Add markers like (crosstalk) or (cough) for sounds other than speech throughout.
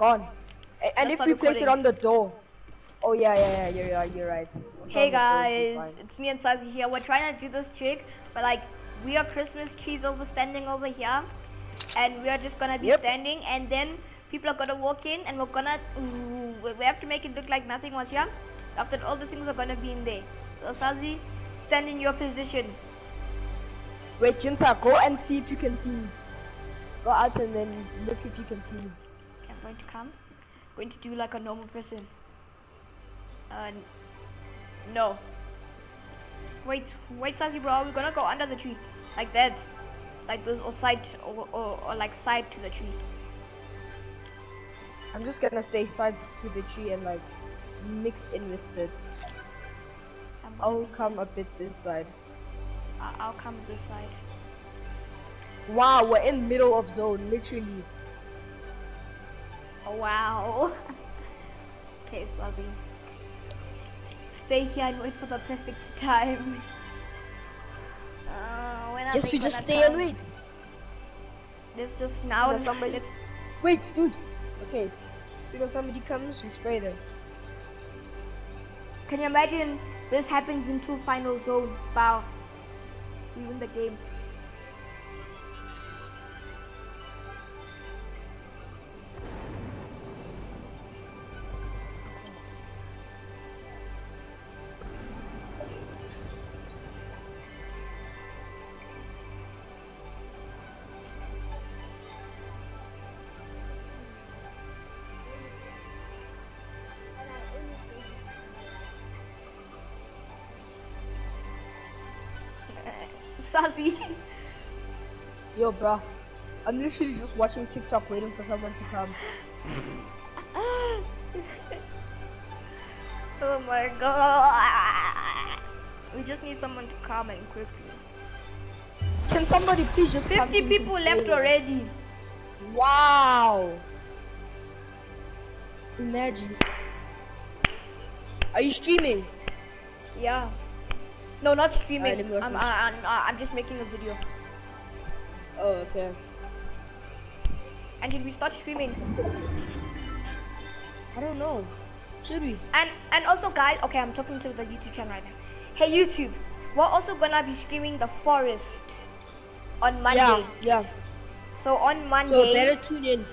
Gone. Eh, A- And if we place it on the door. Oh yeah, yeah, yeah. You're right. You're right. Hey like that would be guys, it's me and Fuzzy here. We're trying to do this trick, but like we are Christmas trees over standing over here, and we are just gonna be Yep. standing, and then people are gonna walk in, and we're gonna ooh, we we have to make it look like nothing was here. After all the things are gonna be in there. So Fuzzy, stand in your position. Wait, Jinta, go and see if you can see me. Go out and then look if you can see me. Going to come. Going to do like a normal person. Uh, no. Wait, wait, Sassy bro. We're gonna go under the tree, like that, like this, or side, or, or, or like side to the tree. I'm just gonna stay side to the tree and like mix in with it. I'll come a bit this side. I'll come this side. Wow, we're in middle of zone, literally. Oh wow. (laughs) okay, Sassy. Stay here and wait for the perfect time. Uh, when are Yes, they we just gonna stay and wait. Let's just now. There's somebody- let's- Wait, dude. Okay. So when somebody comes, we spray them. Can you imagine this happens in two final zone? Wow. We win the game. Sassy. Yo, bro. I'm literally just watching TikTok waiting for someone to come. (laughs) oh my god. We just need someone to come and quickly. Can somebody please just come 50 so we can people left already. Wow. Imagine. Are you streaming? Yeah. No, not streaming. Me I'm, I'm, I'm just making a video. Oh, okay. And should we start streaming? I don't know. Should we? And and also guys, okay, I'm talking to the YouTube channel right now. Hey YouTube, we're also gonna be streaming the forest on Monday. Yeah, yeah. So on Monday, So better tune in.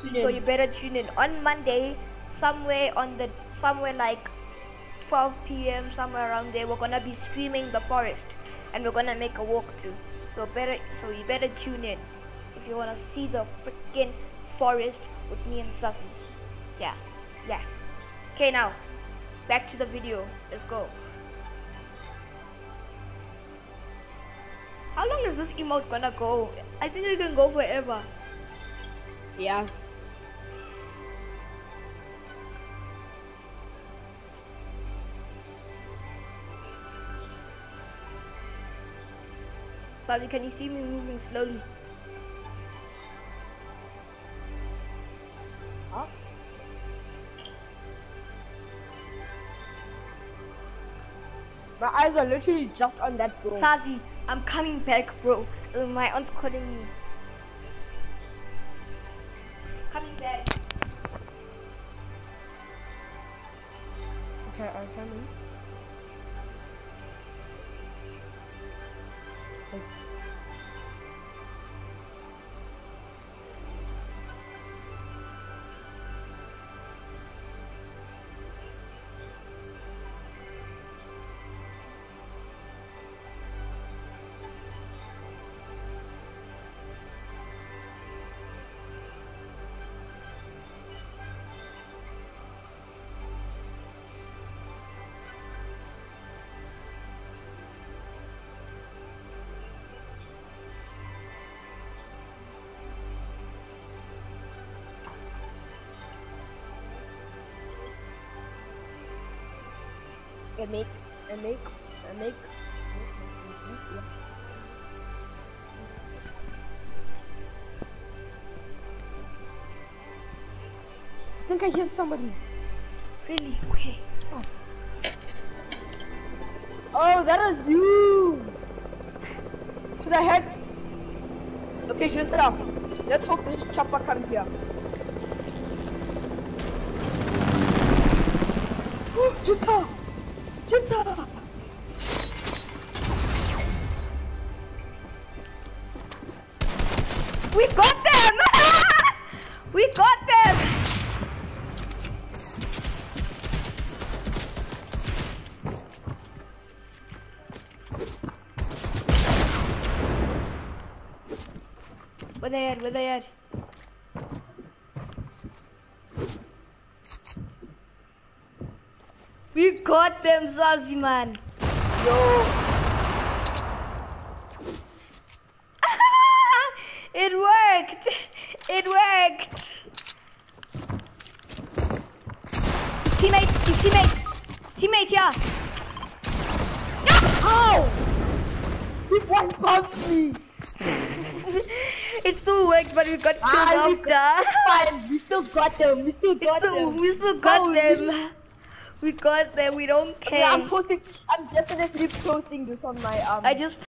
Tune in. so you better tune in on Monday, somewhere on the somewhere like 12 p.m. somewhere around there. We're gonna be streaming the forest, and we're gonna make a walkthrough. So better, so you better tune in if you wanna see the freaking forest with me and Safi. Yeah, yeah. Okay, now back to the video. Let's go. How long is this emote gonna go? I think it can go forever. yeah. Safi, can you see me moving slowly? Huh? My eyes are literally just on that bro. Sazi, I'm coming back, bro. Uh, my aunt's calling me. Coming back. Okay, I'm coming. And make, and make, and make. Yeah. I think I hear somebody. Really? Okay. Oh, that is you. Cause I had. Okay, shut up. Let's hope this chopper comes here. Got them! (laughs) We got them. Where they at? Where they at? We got them, Zazi man. Yo. it worked. Worked. Teammate, his teammate, teammate, yeah. How? He one bumped me. (laughs) it still worked, but we got killed Ah, we fine. We still got them. We still got them. we still got Oh, them. We got them. We don't Okay, I'm posting. I'm definitely posting this on my um. I just